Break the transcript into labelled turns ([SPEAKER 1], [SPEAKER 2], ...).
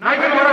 [SPEAKER 1] ನಾಯ್ಕನ ಹೊರ